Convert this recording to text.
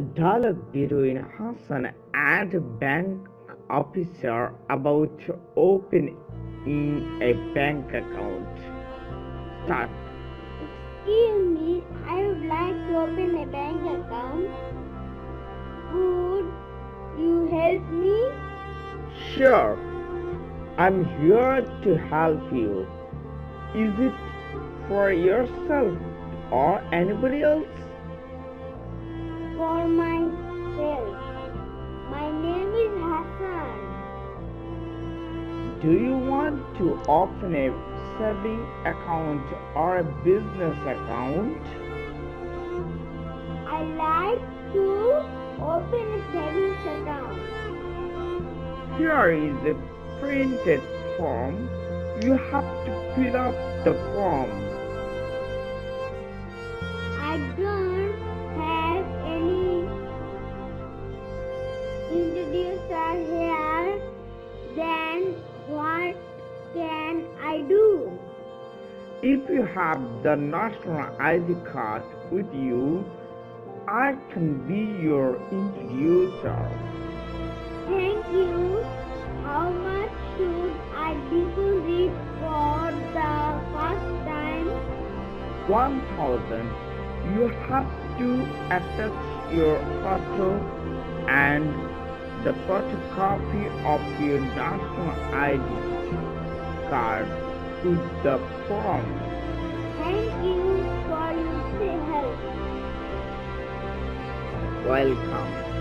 dialogue between Hassan and bank officer about opening a bank account. Start. Excuse me, I would like to open a bank account. Would you help me? Sure, I'm here to help you. Is it for yourself or anybody else? For myself. My name is Hassan. Do you want to open a saving account or a business account? I like to open a savings account. Here is a printed form. You have to fill up the form. Introducer here. Then what can I do? If you have the national ID card with you, I can be your introducer. Thank you. How much should I deposit for the first time? 1000 you have to attach your photo and the photocopy of your national ID card to the form. Thank you for your help. Welcome.